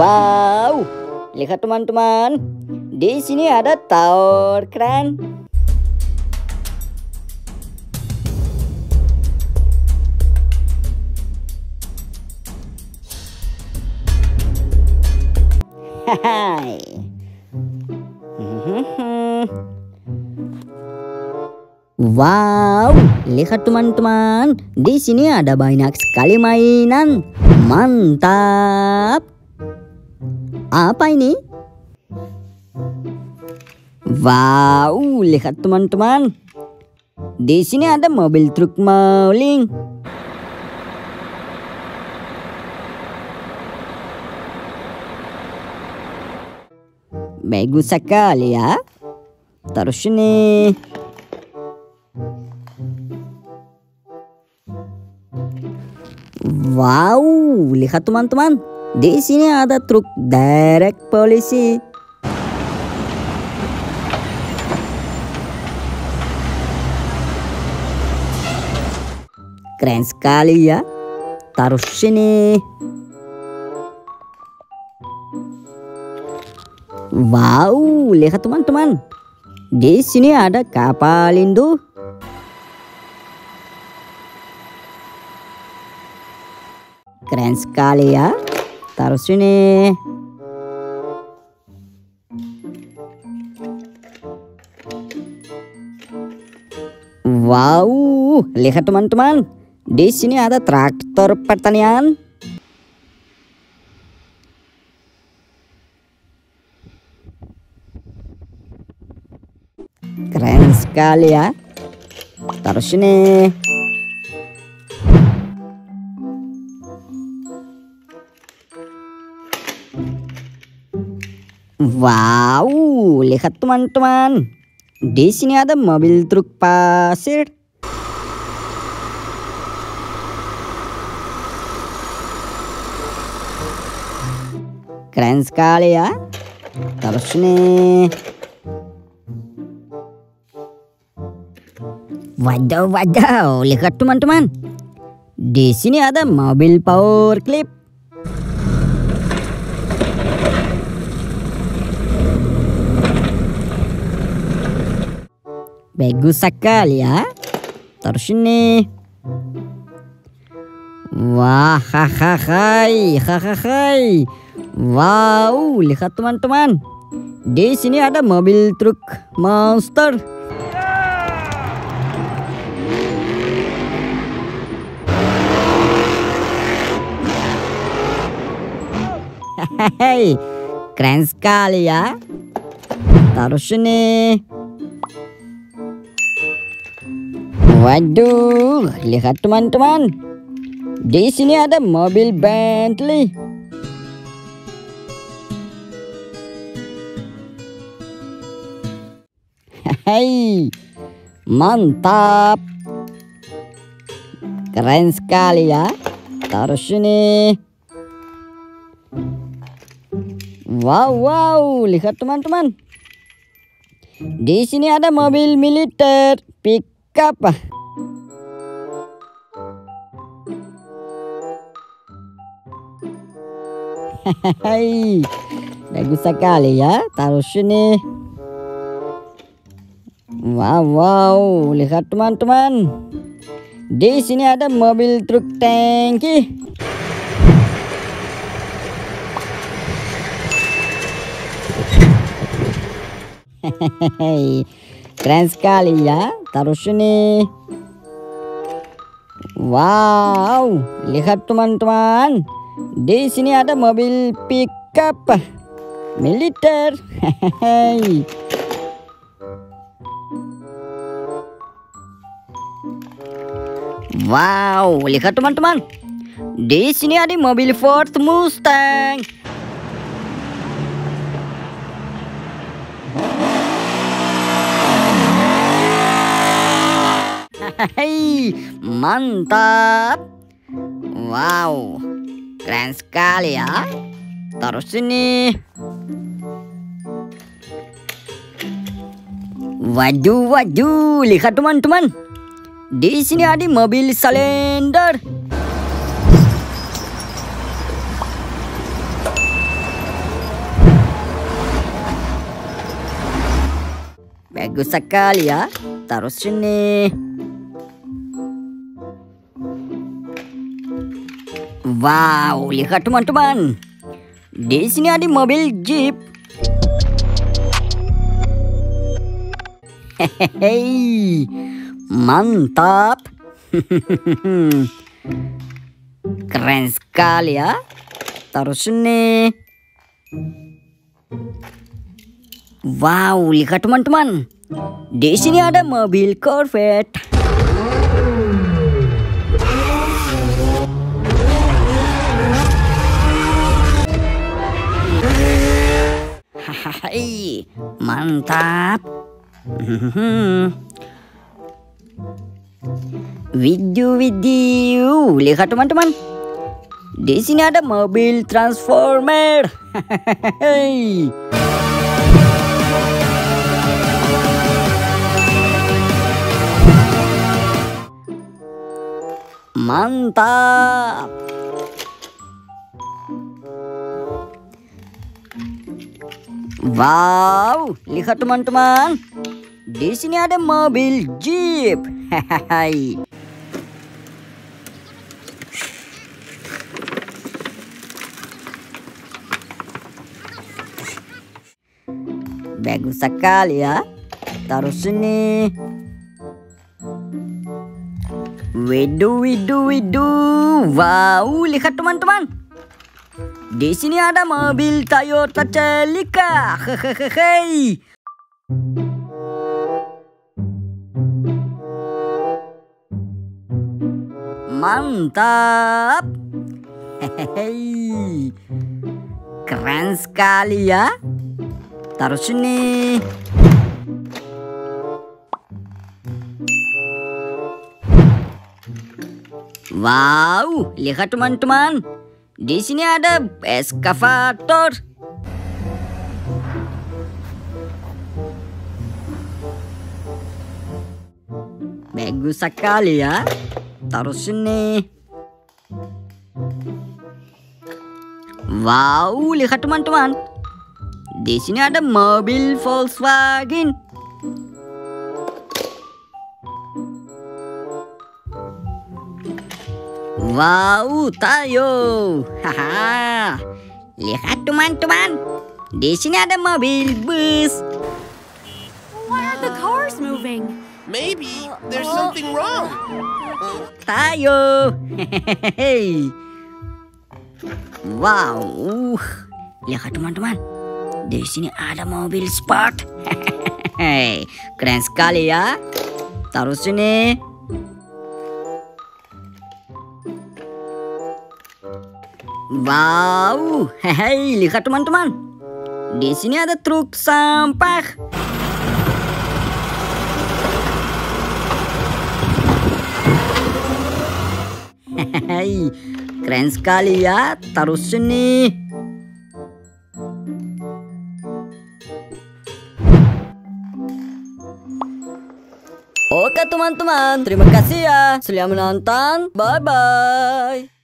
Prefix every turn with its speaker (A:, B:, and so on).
A: Wow, lihat teman-teman. Di sini ada tower keren. Hai. Wow, lihat teman-teman. Di sini ada banyak sekali mainan. Mantap. Apa ini? Wow, lihat teman-teman. Di sini ada mobil truk maling. Bagus sekali ya. Terus ini. Wow, lihat teman-teman. Di sini ada truk derek polisi. Keren sekali ya. Taruh sini. Wow, lihat teman-teman. Di sini ada kapal induk. Keren sekali ya. Taruh sini. Wow, lihat teman-teman. Di sini ada traktor pertanian. Keren sekali ya. Taruh sini. Wow, lihat teman-teman. Di sini ada mobil truk pasir. Keren sekali ya. Taruh sini. Wadaw, wadaw, lihat teman-teman. Di sini ada mobil power clip. Bagus sekali ya. Terus ini. Wah, hahaha, hahaha. Wow, lihat teman-teman. Di sini ada mobil truk monster. Hehehe, keren sekali ya. Taruh sini. Waduh, lihat teman-teman. Di sini ada mobil Bentley. Hei, mantap. Keren sekali ya. Taruh sini. Wow, wow, lihat teman-teman. Di sini ada mobil militer pickup. Hehehe, bagus sekali ya. Taruh sini. Wow, wow, lihat teman-teman. Di sini ada mobil truk tangki. Hehehe, keren sekali ya. Taruh sini. Wow, lihat teman-teman. Di sini ada mobil pickup militer. Hehehe. Wow, lihat teman-teman. Di sini ada mobil Ford Mustang. Hei, mantap. Wow, keren sekali ya. Taruh sini. Waduh, waduh, lihat teman-teman. Di sini ada mobil salender. Bagus sekali ya. Taruh sini. Wow, lihat teman-teman. Di sini ada mobil Jeep. Hehehe. Mantap. Keren sekali ya. Taruh sini. Wow, lihat teman-teman. Di sini ada mobil Corvette. Mantap. Video video, lihat teman-teman. Di sini ada mobil transformer. Mantap. Wow, lihat teman-teman. Di sini ada mobil Jeep. Hehehe. Bagus sekali ya. Taruh sini. Widu, widu, widu. Wow, lihat teman-teman. Di sini ada mobil Toyota Celica. Hehehe. Mantap. Hehehe. Keren sekali ya. Taruh sini. Wow, lihat teman-teman. Di sini ada eskavator. Bagus sekali ya. Taruh sini. Wow, lihat teman-teman. Di sini ada mobil Volkswagen. Wow, Tayo. Haha. Lihat teman-teman. Di sini ada mobil bus.
B: Why aren't the cars moving?
C: Maybe there's something wrong.
A: Tayo. Hehehe. Wow. Uh, lihat teman-teman. Di sini ada mobil sport. Hehehe. Keren sekali ya. Taruh sini. Wow, hehe, lihat teman-teman. Di sini ada truk sampah. Hehehe, keren sekali ya. Taruh sini. Oke teman-teman, terima kasih ya sudah menonton. Bye-bye.